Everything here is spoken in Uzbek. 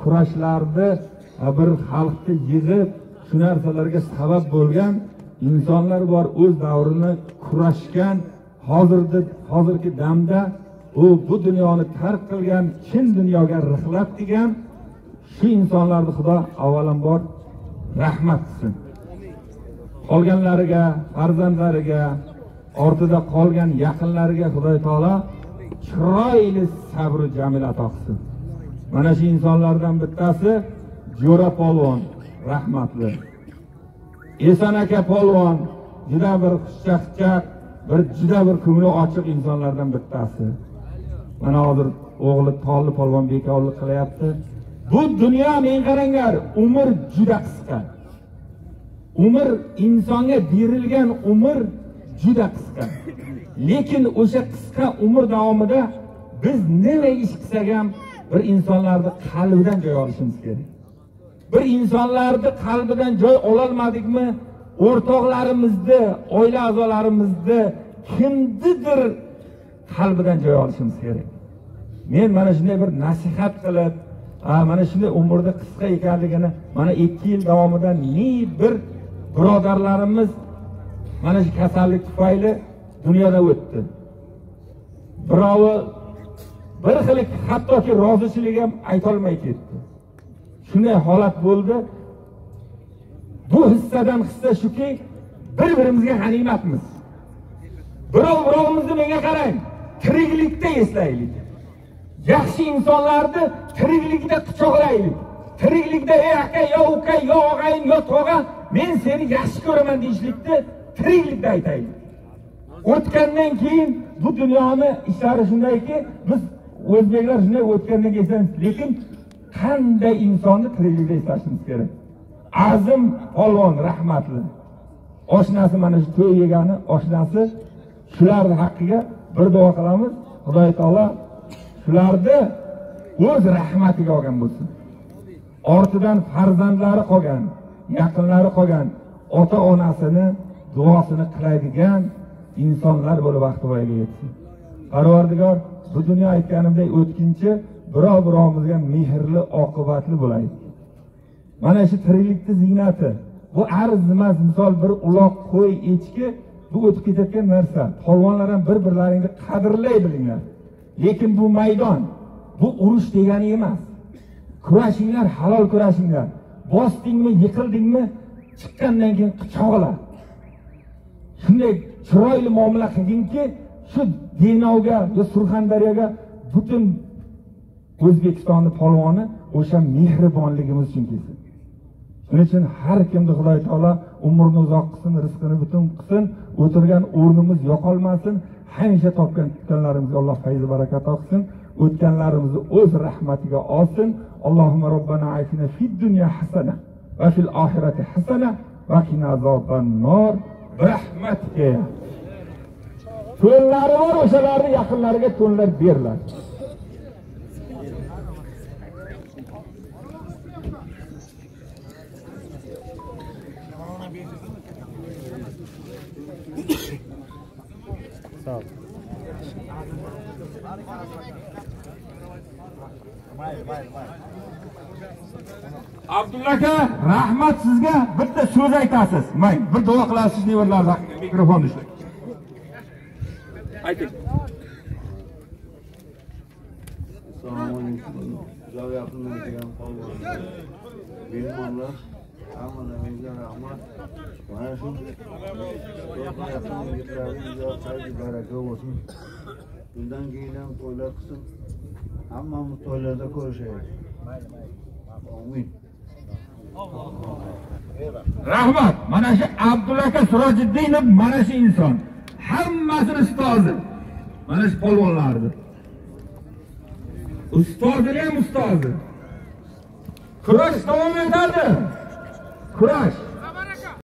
kurashlarni e, bir xalqni yig'ib shu narsalarga sabab bo'lgan insonlar bor o'z davrini kurashgan hozirda hozirgi damda u bu dunyoni tark qilgan chin dunyoga rixlat qilgan shu insonlarni xudo avvalambor rahmat qilsin. Qolganlariga farzandlariga ortida qolgan yaqinlariga xudo taolo chiroyli sabri jamil ato qilsin. Mana shu insonlardan bittasi jo'ra polvon rahmatli. Eson aka polvon juda bir xushchaqchaq bir juda bir ko'ngli ochiq insonlardan bittasi. Mana hozir o'g'li tolli polvon bekovlik qilyapti. Bu dunyo men qaranglar umr juda qisqa. Umr insonga berilgan umr juda qisqa. Lekin o'sha qisqa umr davomida biz nima ish qilsak ham bir insonlarni qalbidan joy olishimiz kerak. Bir insonlarni qalbidan joy ololmadikmi o'rtoqlarimizni oila a'zolarimizni kimnidir qalbidan joy olishimiz kerak. Men mana shunday bir nasihat qilib mana shunday umrni qisqa ekanligini mana ikki yil davomida ne bir birodarlarimiz mana shu kasallik tufayli dunyodan o'tdi. Birovi bir xil hattoki rozichilik ham aytolmay ketdi. Shunday holat bo'ldi. Bu hissadan hissa shuki bir birimizga g'animatmiz. Birov birovimizni menga qarang tiriklikda eslaylik. Yaxshi insonlarni tiriklikda quchoqlaylik. Tiriklikda ey aka yo uka yo og'ayin yo tog'a men seni yaxshi ko'raman deyishlikni tiriklikda aytaylik. O'tgandan keyin bu dunyoni ishlari shundayki biz o'zbeklar shunday o'tgandan keyin lekin qanday insonni tiriklikda eslashimiz kerak? Azim polvon rahmatli. Oshnasi mana shu to'y yegani oshnasi shularni haqqiga bir duo qilamiz. Xudoy taolo shularni o'z rahmatiga olgan bo'lsin. Ortidan farzandlari qolgan yaqinlari qolgan ota onasini duosini qiladigan insonlar bo'lib vaqti voyaga yetsin. Parvardigor bu dunyo aytganimdek o'tkinchi birov birovimizga mehrli oqibatli bo'laylik mana shu tiriklikni ziynati bu arzimas misol bir uloq qo'y echki bu o'tib ketayotgan narsa. Polvonlar ham bir birlaringni qadrlay bilinglar. Lekin bu maydon bu urush degani emas. Kurashinglar halol kurashinglar. Bosdingmi yiqildingmi chiqqandan keyin quchoqla shunday chiroyli muomala qilginki shu denovga yo surxondaryoga butun o'zbekistonni polvoni o'sha mehribonligimiz uchun kelsin. Shuning uchun har kimni xudoy taolo umrini uzoq qilsin rizqini butun qilsin o'tirgan o'rnimiz yo'qolmasin hamisha topgan tutganlarimizga alloh fayzi barakat qilsin o'tganlarimizni o'z rahmatiga olsin. Allohumma robbana aytina fid dunya hasana va fil oxirati hasana va qina azoban nor. Birahmatika to'nlari bor o'shalarni yaqinlariga to'nlar beriladi Sağ ol. abdulla aka rahmat sizga. Bitta so'z aytasiz. Mang bir duo qilasiz nevarlar mikrofonni ushlang ayting Assalomu alaykum. Juda yaqindan kelgan polvonlar, mehmonlar, hammalaringizga rahmat. Mana shu to'rtta yaqin yigitlarimizga xayr baraka bo'lsin. Bundan keyin ham to'ylar qilsin. Hammamiz to'ylarda ko'rishaylik. Amin. rahmat mana shu abdulla aka sirojiddinov mana shu inson hammasini ustozi. Mana shu polvonlarni. Ustozini ham ustozi. Kurash davom etadi. Kurash.